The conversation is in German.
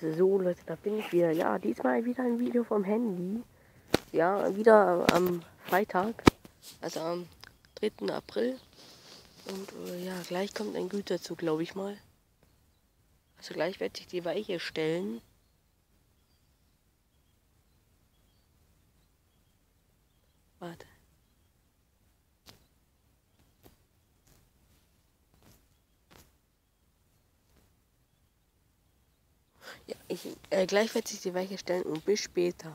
So Leute, da bin ich wieder. Ja, diesmal wieder ein Video vom Handy. Ja, wieder am Freitag, also am 3. April. Und äh, ja, gleich kommt ein Güterzug, glaube ich mal. Also gleich werde ich die Weiche stellen. Warte. Ja, ich, äh, gleich werde ich die Weiche stellen und bis später.